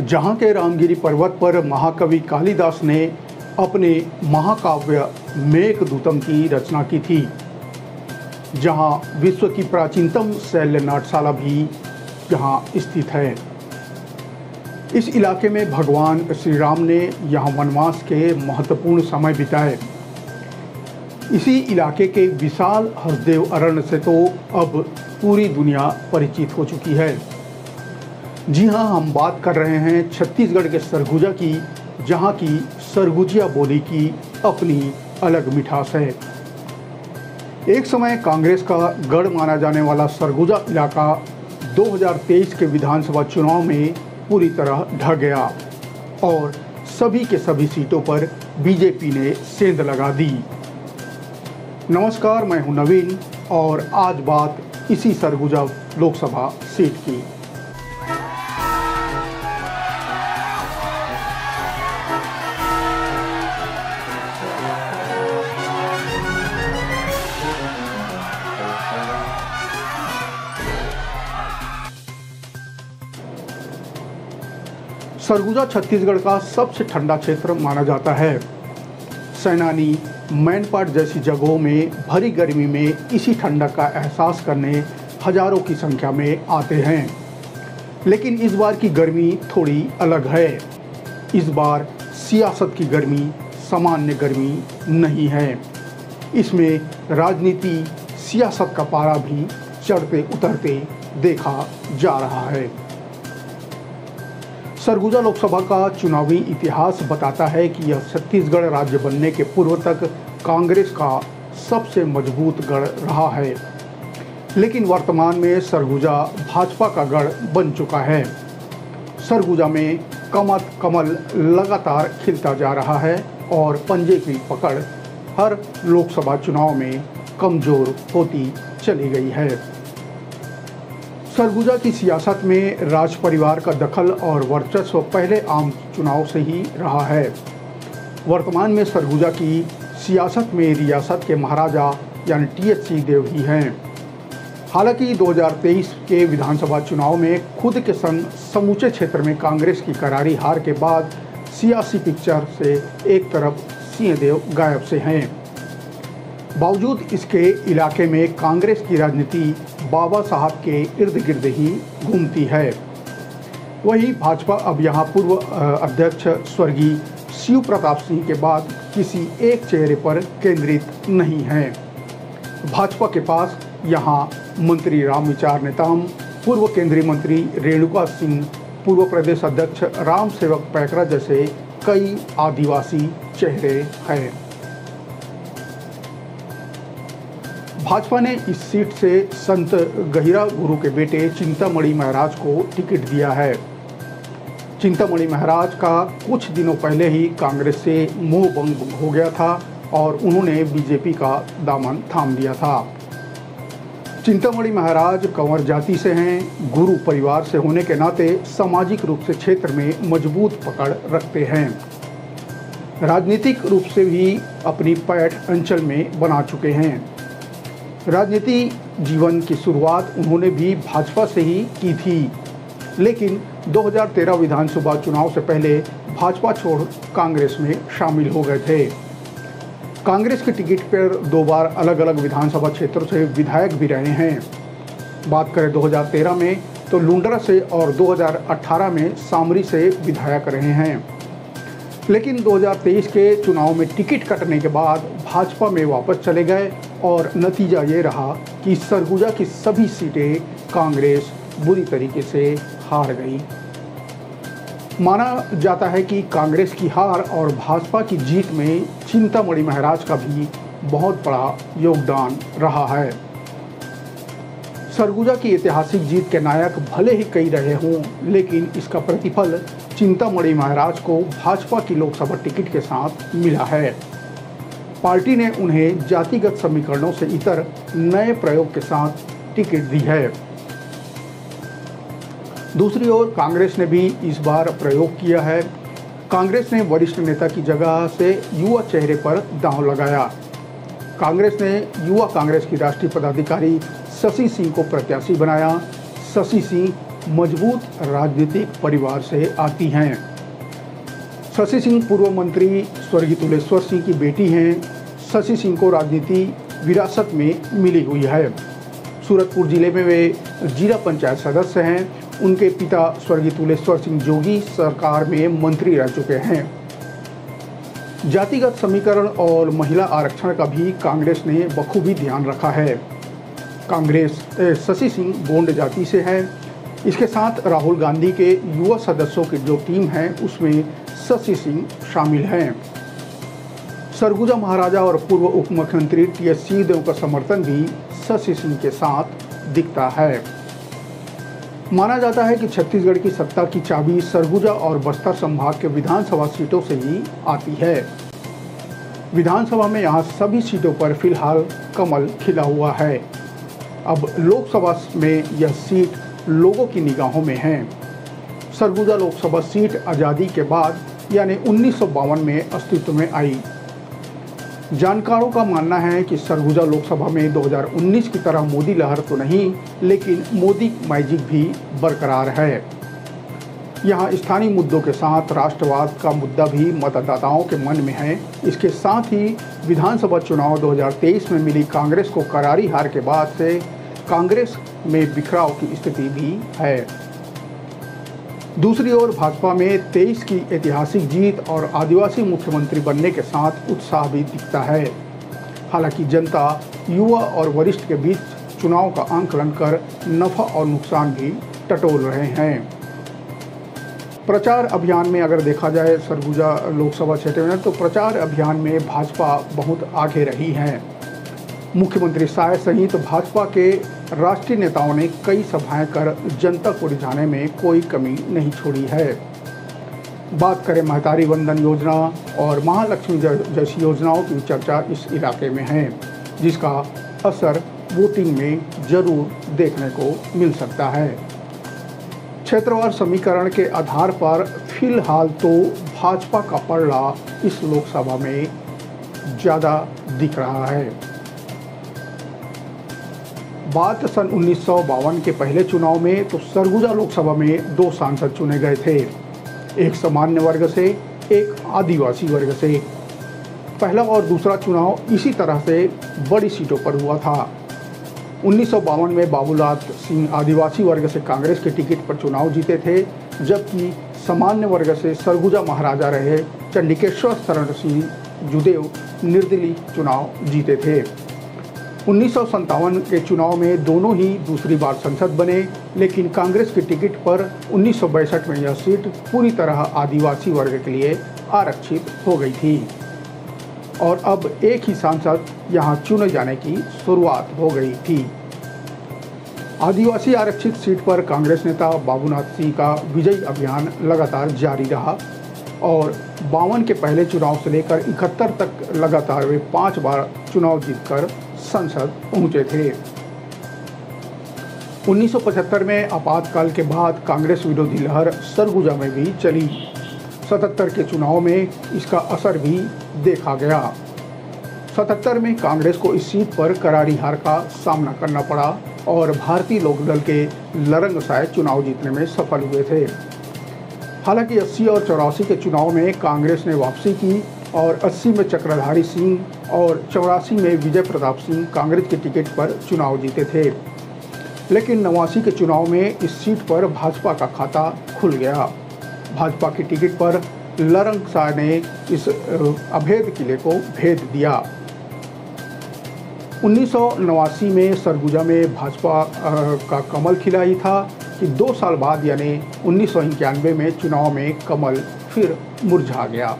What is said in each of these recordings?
जहाँ के रामगिरी पर्वत पर महाकवि कालिदास ने अपने महाकाव्य मेघदूतम की रचना की थी, जहाँ विश्व की प्राचीनतम शैल्य नाटशाला भी यहाँ स्थित है। इस इलाके में भगवान श्री राम ने यहाँ वनवास के महत्वपूर्ण समय बिताए। इसी इलाके के विशाल हसदेव अरण्य से तो अब पूरी दुनिया परिचित हो चुकी है। जी हाँ हम बात कर रहे हैं छत्तीसगढ़ के सरगुजा की, जहाँ की सरगुजिया बोली की अपनी अलग मिठास है। एक समय कांग्रेस का गढ़ माना जाने वाला सरगुजा इलाका 2023 के विधानसभा चुनाव में पूरी तरह ढह गया और सभी के सभी सीटों पर बीजेपी ने सेंध लगा दी। नमस्कार, मैं हूँ नवीन और आज बात इसी सरगुजा लोकसभा सीट की। सरगुजा छत्तीसगढ़ का सबसे ठंडा क्षेत्र माना जाता है। सैनानी मैनपाट जैसी जगहों में, भरी गर्मी में, इसी ठंडक का एहसास करने हज़ारों की संख्या में आते हैं। लेकिन इस बार की गर्मी थोड़ी अलग है। इस बार सियासत की गर्मी, सामान्य गर्मी नहीं है। इसमें राजनीति, सियासत का पारा भी चढ़ते उतरते देखा जा रहा है। सरगुजा लोकसभा का चुनावी इतिहास बताता है कि यह छत्तीसगढ़ राज्य बनने के पूर्व तक कांग्रेस का सबसे मज़बूत गढ़ रहा है। लेकिन वर्तमान में सरगुजा भाजपा का गढ़ बन चुका है। सरगुजा में कमत कमल लगातार खिलता जा रहा है और पंजे की पकड़ हर लोकसभा चुनाव में कमज़ोर होती चली गई है। सरगुजा की सियासत में राज परिवार का दखल और वर्चस्व पहले आम चुनाव से ही रहा है। वर्तमान में सरगुजा की सियासत में रियासत के महाराजा यानी टी एच देव ही हैं। हालाँकि 2023 के विधानसभा चुनाव में खुद के संग समूचे क्षेत्र में कांग्रेस की करारी हार के बाद सियासी पिक्चर से एक तरफ़ सिंहदेव गायब से हैं। बावजूद इसके इलाके में कांग्रेस की राजनीति बाबा साहब के इर्द गिर्द ही घूमती है। वही भाजपा अब यहाँ पूर्व अध्यक्ष स्वर्गीय शिव प्रताप सिंह के बाद किसी एक चेहरे पर केंद्रित नहीं है। भाजपा के पास यहाँ मंत्री राम विचार नेताम, पूर्व केंद्रीय मंत्री रेणुका सिंह, पूर्व प्रदेश अध्यक्ष राम सेवक पैकरा जैसे कई आदिवासी चेहरे हैं। भाजपा ने इस सीट से संत गहिरा गुरु के बेटे चिंतामणि महाराज को टिकट दिया है। चिंतामणि महाराज का कुछ दिनों पहले ही कांग्रेस से मोह भंग हो गया था और उन्होंने बीजेपी का दामन थाम दिया था। चिंतामणि महाराज कंवर जाति से हैं, गुरु परिवार से होने के नाते सामाजिक रूप से क्षेत्र में मज़बूत पकड़ रखते हैं। राजनीतिक रूप से भी अपनी पैठ अंचल में बना चुके हैं। राजनीति जीवन की शुरुआत उन्होंने भी भाजपा से ही की थी। लेकिन 2013 विधानसभा चुनाव से पहले भाजपा छोड़ कांग्रेस में शामिल हो गए थे। कांग्रेस के टिकट पर दो बार अलग अलग विधानसभा क्षेत्रों से विधायक भी रहे हैं। बात करें 2013 में तो लुंडरा से और 2018 में सामरी से विधायक रहे हैं। लेकिन 2023 के चुनाव में टिकट कटने के बाद भाजपा में वापस चले गए और नतीजा ये रहा कि सरगुजा की सभी सीटें कांग्रेस बुरी तरीके से हार गई। माना जाता है कि कांग्रेस की हार और भाजपा की जीत में चिंतामणि महाराज का भी बहुत बड़ा योगदान रहा है। सरगुजा की ऐतिहासिक जीत के नायक भले ही कई रहे हों, लेकिन इसका प्रतिफल चिंतामणि महाराज को भाजपा की लोकसभा टिकट के साथ मिला है। पार्टी ने उन्हें जातिगत समीकरणों से इतर नए प्रयोग के साथ टिकट दी है। दूसरी ओर कांग्रेस ने भी इस बार प्रयोग किया है। कांग्रेस ने वरिष्ठ नेता की जगह से युवा चेहरे पर दांव लगाया। कांग्रेस ने युवा कांग्रेस की राष्ट्रीय पदाधिकारी शशि सिंह को प्रत्याशी बनाया। शशि सिंह मज़बूत राजनीतिक परिवार से आती हैं। शशि सिंह पूर्व मंत्री स्वर्गीय तुलेश्वर सिंह की बेटी हैं। शशि सिंह को राजनीति विरासत में मिली हुई है। सूरतपुर ज़िले में वे जिला पंचायत सदस्य हैं। उनके पिता स्वर्गीय तुलेश्वर सिंह जोगी सरकार में मंत्री रह चुके हैं। जातिगत समीकरण और महिला आरक्षण का भी कांग्रेस ने बखूबी ध्यान रखा है। कांग्रेस शशि सिंह गोंड जाति से है। इसके साथ राहुल गांधी के युवा सदस्यों की जो टीम है, उसमें शशि सिंह शामिल हैं। सरगुजा महाराजा और पूर्व उप मुख्यमंत्री टी एस सिंहदेव का समर्थन भी शशि सिंह के साथ दिखता है। माना जाता है कि छत्तीसगढ़ की सत्ता की चाबी सरगुजा और बस्तर संभाग के विधानसभा सीटों से ही आती है। विधानसभा में यहाँ सभी सीटों पर फ़िलहाल कमल खिला हुआ है। अब लोकसभा में यह सीट लोगों की निगाहों में है। सरगुजा लोकसभा सीट आज़ादी के बाद यानी उन्नीस सौ बावन में अस्तित्व में आई। जानकारों का मानना है कि सरगुजा लोकसभा में 2019 की तरह मोदी लहर तो नहीं, लेकिन मोदी मैजिक भी बरकरार है। यहाँ स्थानीय मुद्दों के साथ राष्ट्रवाद का मुद्दा भी मतदाताओं के मन में है। इसके साथ ही विधानसभा चुनाव 2023 में मिली कांग्रेस को करारी हार के बाद से कांग्रेस में बिखराव की स्थिति भी है। दूसरी ओर भाजपा में 23 की ऐतिहासिक जीत और आदिवासी मुख्यमंत्री बनने के साथ उत्साह भी दिखता है। हालाँकि जनता, युवा और वरिष्ठ के बीच चुनाव का आंकलन कर नफा और नुकसान भी टटोल रहे हैं। प्रचार अभियान में अगर देखा जाए सरगुजा लोकसभा क्षेत्र में तो प्रचार अभियान में भाजपा बहुत आगे रही है। मुख्यमंत्री शाह सहित तो भाजपा के राष्ट्रीय नेताओं ने कई सभाएँ कर जनता को रिझाने में कोई कमी नहीं छोड़ी है। बात करें महतारी वंदन योजना और महालक्ष्मी जैसी योजनाओं की चर्चा इस इलाके में है, जिसका असर वोटिंग में ज़रूर देखने को मिल सकता है। क्षेत्रवार समीकरण के आधार पर फ़िलहाल तो भाजपा का पड़ला इस लोकसभा में ज़्यादा दिख रहा है। बात सन उन्नीस सौ बावन के पहले चुनाव में तो सरगुजा लोकसभा में दो सांसद चुने गए थे। एक सामान्य वर्ग से, एक आदिवासी वर्ग से। पहला और दूसरा चुनाव इसी तरह से बड़ी सीटों पर हुआ था। उन्नीस सौ बावन में बाबूलाल सिंह आदिवासी वर्ग से कांग्रेस के टिकट पर चुनाव जीते थे, जबकि सामान्य वर्ग से सरगुजा महाराजा रहे चंडिकेश्वर शरण सिंह, जुदेव, निर्दलीय चुनाव जीते थे। उन्नीस के चुनाव में दोनों ही दूसरी बार संसद बने, लेकिन कांग्रेस की टिकट पर उन्नीस में यह सीट पूरी तरह आदिवासी वर्ग के लिए आरक्षित हो गई थी। और अब एक ही सांसद यहाँ चुने जाने की शुरुआत हो गई थी। आदिवासी आरक्षित सीट पर कांग्रेस नेता बाबूनाथ सिंह का विजयी अभियान लगातार जारी रहा और बावन के पहले चुनाव से लेकर इकहत्तर तक लगातार वे पाँच बार चुनाव जीतकर संसद पहुँचे थे। 1975 में आपातकाल के बाद कांग्रेस विरोधी लहर सरगुजा में भी चली। 77 के चुनाव में इसका असर भी देखा गया। 77 में कांग्रेस को इस सीट पर करारी हार का सामना करना पड़ा और भारतीय लोकदल के लरंग साय चुनाव जीतने में सफल हुए थे। हालाँकि अस्सी और चौरासी के चुनाव में कांग्रेस ने वापसी की और 80 में चक्रधारी सिंह और चौरासी में विजय प्रताप सिंह कांग्रेस के टिकट पर चुनाव जीते थे। लेकिन नवासी के चुनाव में इस सीट पर भाजपा का खाता खुल गया। भाजपा की टिकट पर लरंग शाह ने इस अभेद किले को भेद दिया। उन्नीस सौ नवासी में सरगुजा में भाजपा का कमल खिला ही था कि दो साल बाद यानी उन्नीस सौ इक्यानवे में चुनाव में कमल फिर मुरझा गया।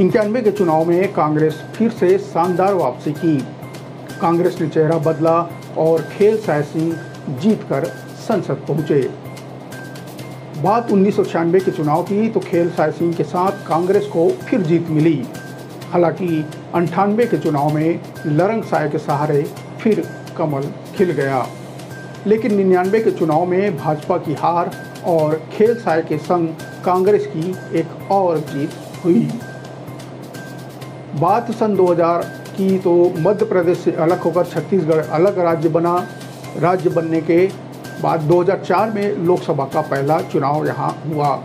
इक्यानवे के चुनाव में कांग्रेस फिर से शानदार वापसी की। कांग्रेस ने चेहरा बदला और खेल साय सिंह जीत कर संसद पहुँचे। बात उन्नीस सौ छियानवे के चुनाव की तो खेल साय सिंह के साथ कांग्रेस को फिर जीत मिली। हालाँकि अंठानवे के चुनाव में लरंग साय के सहारे फिर कमल खिल गया। लेकिन निन्यानवे के चुनाव में भाजपा की हार और खेल साय के संग कांग्रेस की एक और जीत हुई। बात सन 2000 की तो मध्य प्रदेश से अलग होकर छत्तीसगढ़ अलग राज्य बना। राज्य बनने के बाद 2004 में लोकसभा का पहला चुनाव यहाँ हुआ।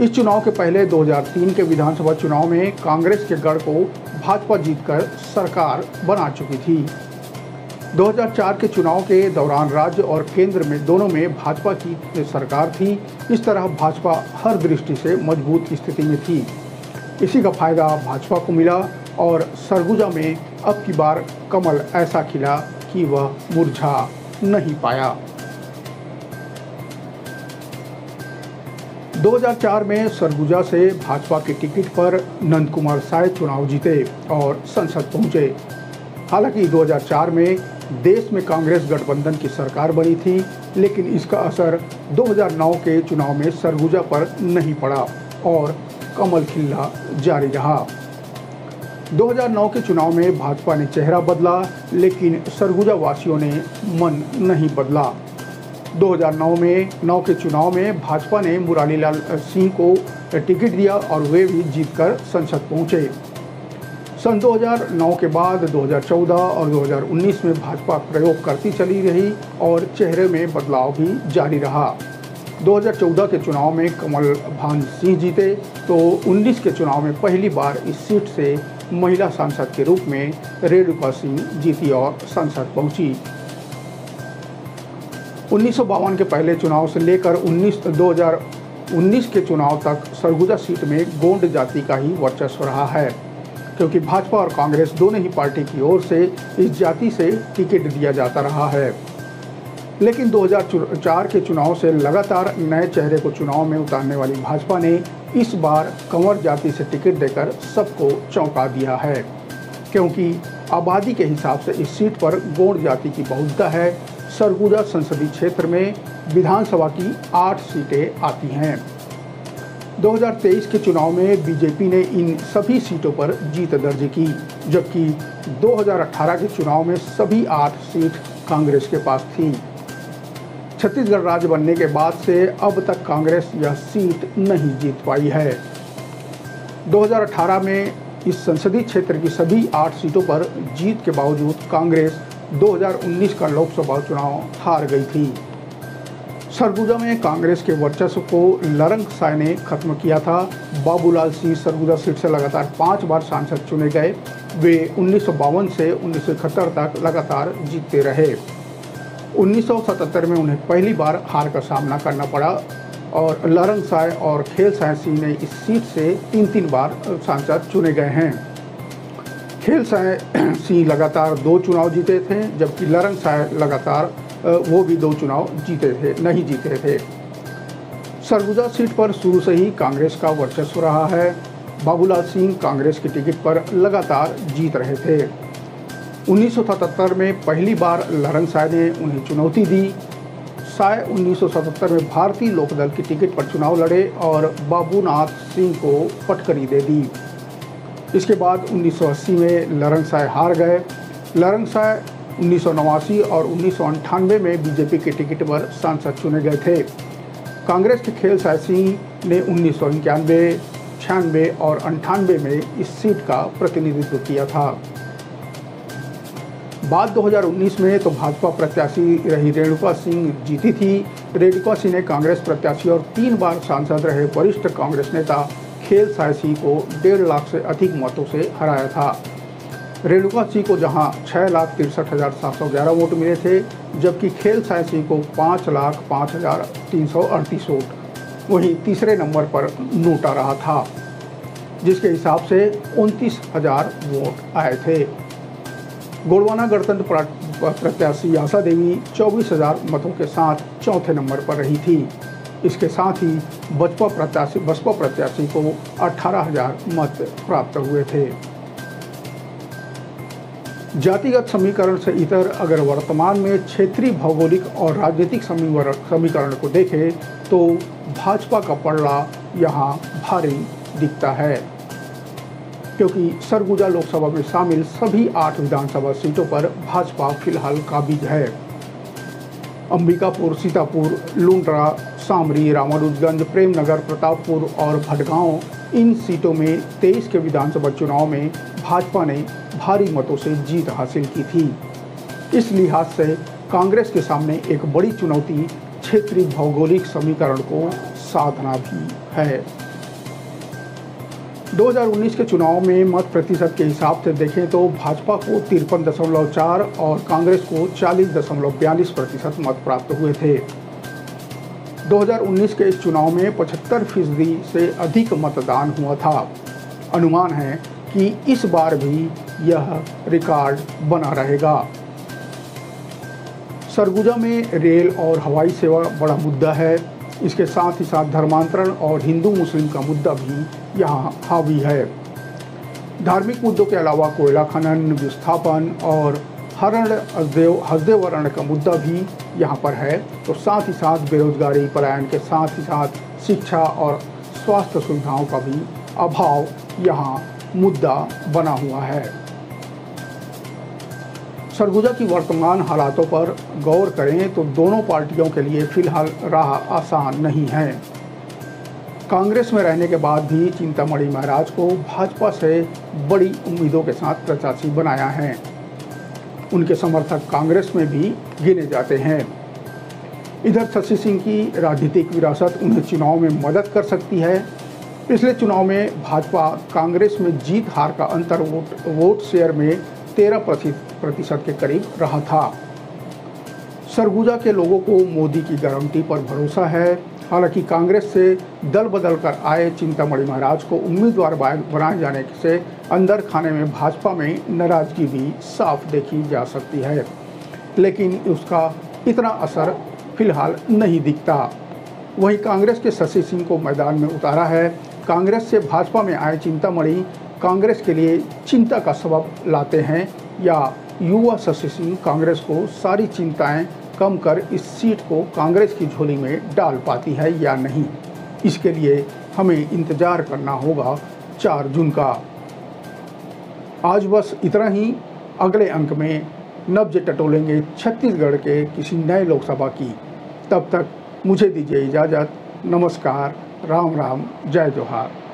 इस चुनाव के पहले 2003 के विधानसभा चुनाव में कांग्रेस के गढ़ को भाजपा जीतकर सरकार बना चुकी थी। 2004 के चुनाव के दौरान राज्य और केंद्र में दोनों में भाजपा की सरकार थी। इस तरह भाजपा हर दृष्टि से मज़बूत स्थिति में थी। इसी का फ़ायदा भाजपा को मिला और सरगुजा में अब की बार कमल ऐसा खिला कि वह मुरझा नहीं पाया। 2004 में सरगुजा से भाजपा के टिकट पर नंद कुमार साय चुनाव जीते और संसद पहुँचे। हालाँकि 2004 में देश में कांग्रेस गठबंधन की सरकार बनी थी, लेकिन इसका असर 2009 के चुनाव में सरगुजा पर नहीं पड़ा और कमल खिल्ला जारी रहा। 2009 के चुनाव में भाजपा ने चेहरा बदला, लेकिन सरगुजा वासियों ने मन नहीं बदला। 2009 में, नौ के चुनाव में भाजपा ने मुरारी लाल सिंह को टिकट दिया और वे भी जीतकर संसद पहुँचे। सन 2009 के बाद 2014 और 2019 में भाजपा प्रयोग करती चली रही और चेहरे में बदलाव भी जारी रहा। 2014 के चुनाव में कमल भान सिंह जीते तो 19 के चुनाव में पहली बार इस सीट से महिला सांसद के रूप में रेणुका सिंह जीती और संसद पहुँची। उन्नीस सौ बावन के पहले चुनाव से लेकर 19 2019 के चुनाव तक सरगुजा सीट में गोंड जाति का ही वर्चस्व रहा है, क्योंकि भाजपा और कांग्रेस दोनों ही पार्टी की ओर से इस जाति से टिकट दिया जाता रहा है। लेकिन 2004 के चुनाव से लगातार नए चेहरे को चुनाव में उतारने वाली भाजपा ने इस बार कंवर जाति से टिकट देकर सबको चौंका दिया है। क्योंकि आबादी के हिसाब से इस सीट पर गोंड जाति की बहुलता है, सरगुजा संसदीय क्षेत्र में विधानसभा की आठ सीटें आती हैं। 2023 के चुनाव में बीजेपी ने इन सभी सीटों पर जीत दर्ज की, जबकि 2018 के चुनाव में सभी आठ सीट कांग्रेस के पास थी। छत्तीसगढ़ राज्य बनने के बाद से अब तक कांग्रेस यह सीट नहीं जीत पाई है। 2018 में इस संसदीय क्षेत्र की सभी आठ सीटों पर जीत के बावजूद कांग्रेस 2019 का लोकसभा चुनाव हार गई थी। सरगुजा में कांग्रेस के वर्चस्व को लरंग साय ने खत्म किया था। बाबूलाल सिंह सरगुजा सीट से लगातार पाँच बार सांसद चुने गए। वे उन्नीस सौ बावन से उन्नीस तक लगातार जीतते रहे। 1977 में उन्हें पहली बार हार का सामना करना पड़ा और लरंग साय और खेल साय सिंह ने इस सीट से तीन तीन बार सांसद चुने गए हैं। खेल साय सिंह लगातार दो चुनाव जीते थे, जबकि लरंग साय लगातार वो भी दो चुनाव जीते थे, नहीं जीते थे। सरगुजा सीट पर शुरू से ही कांग्रेस का वर्चस्व रहा है। बाबूलाल सिंह कांग्रेस की टिकट पर लगातार जीत रहे थे। 1977 में पहली बार लरंग साय ने उन्हें चुनौती दी। साय 1977 में भारतीय लोकदल की टिकट पर चुनाव लड़े और बाबूनाथ सिंह को पटकरी दे दी। इसके बाद 1980 में लरंग साय हार गए। लरंग साय उन्नीस और उन्नीस में बीजेपी के टिकट पर सांसद चुने गए थे। कांग्रेस के खेल साय सिंह ने उन्नीस सौ छियानवे और अंठानवे में इस सीट का प्रतिनिधित्व किया था। बाद 2019 में तो भाजपा प्रत्याशी रही रेणुका सिंह जीती थी। रेणुका सिंह ने कांग्रेस प्रत्याशी और तीन बार सांसद रहे वरिष्ठ कांग्रेस नेता खेल साय सिंह को डेढ़ लाख से अधिक मतों से हराया था। रेणुका सिंह को जहाँ छः लाख तिरसठ हज़ार सात सौ ग्यारह वोट मिले थे, जबकि खेल साय सिंह को पाँच लाख पाँच हज़ार तीन सौ अड़तीस वोट। वहीं तीसरे नंबर पर नोटा रहा था, जिसके हिसाब से उनतीस हज़ार वोट आए थे। गोड़वाना गणतंत्र प्रत्याशी आशा देवी चौबीस हज़ार मतों के साथ चौथे नंबर पर रही थी। इसके साथ ही बसपा प्रत्याशी बसपा प्रत्याशी को अठारह हज़ार मत प्राप्त हुए थे। जातिगत समीकरण से इतर अगर वर्तमान में क्षेत्रीय भौगोलिक और राजनीतिक समीकरण को देखें तो भाजपा का पड़ला यहाँ भारी दिखता है। क्योंकि सरगुजा लोकसभा में शामिल सभी आठ विधानसभा सीटों पर भाजपा फ़िलहाल काबिज है। अंबिकापुर, सीतापुर, लुंड्रा सामरी रामानुजगंज, प्रेमनगर, प्रतापपुर और भटगांव, इन सीटों में तेईस के विधानसभा चुनाव में भाजपा ने भारी मतों से जीत हासिल की थी। इस लिहाज से कांग्रेस के सामने एक बड़ी चुनौती क्षेत्रीय भौगोलिक समीकरण को साधना भी है। 2019 के चुनाव में मत प्रतिशत के हिसाब से देखें तो भाजपा को तिरपन दशमलव चार और कांग्रेस को चालीस दशमलव बयालीस प्रतिशत मत प्राप्त हुए थे। 2019 के इस चुनाव में 75 फ़ीसदी से अधिक मतदान हुआ था। अनुमान है कि इस बार भी यह रिकॉर्ड बना रहेगा। सरगुजा में रेल और हवाई सेवा बड़ा मुद्दा है। इसके साथ ही साथ धर्मांतरण और हिंदू मुस्लिम का मुद्दा भी यहाँ हावी है। धार्मिक मुद्दों के अलावा कोयला खनन, विस्थापन और हरण हसदेव हसदेव हसदेवरण का मुद्दा भी यहाँ पर है। तो साथ ही साथ बेरोजगारी, पलायन के साथ ही साथ शिक्षा और स्वास्थ्य सुविधाओं का भी अभाव यहाँ मुद्दा बना हुआ है। सरगुजा की वर्तमान हालातों पर गौर करें तो दोनों पार्टियों के लिए फ़िलहाल राह आसान नहीं है। कांग्रेस में रहने के बाद भी चिंतामणि महाराज को भाजपा से बड़ी उम्मीदों के साथ प्रत्याशी बनाया है। उनके समर्थक कांग्रेस में भी गिने जाते हैं। इधर शशि सिंह की राजनीतिक विरासत उन्हें चुनाव में मदद कर सकती है। पिछले चुनाव में भाजपा कांग्रेस में जीत हार का अंतर वोट वोट शेयर में तेरह प्रतिशत के करीब रहा था। सरगुजा के लोगों को मोदी की गारंटी पर भरोसा है। हालाँकि कांग्रेस से दल बदल कर आए चिंतामणि महाराज को उम्मीदवार बनाए जाने से अंदर खाने में भाजपा में नाराज़गी भी साफ़ देखी जा सकती है। लेकिन उसका इतना असर फ़िलहाल नहीं दिखता। वहीं कांग्रेस के शशि सिंह को मैदान में उतारा है। कांग्रेस से भाजपा में आए चिंतामणि कांग्रेस के लिए चिंता का सबब लाते हैं या युवा सिंह कांग्रेस को सारी चिंताएँ कम कर इस सीट को कांग्रेस की झोली में डाल पाती है या नहीं? इसके लिए हमें इंतज़ार करना होगा चार जून का। आज बस इतना ही। अगले अंक में नब्ज टटोलेंगे छत्तीसगढ़ के किसी नए लोकसभा की। तब तक मुझे दीजिए इजाज़त। नमस्कार। राम राम। जय जोहार।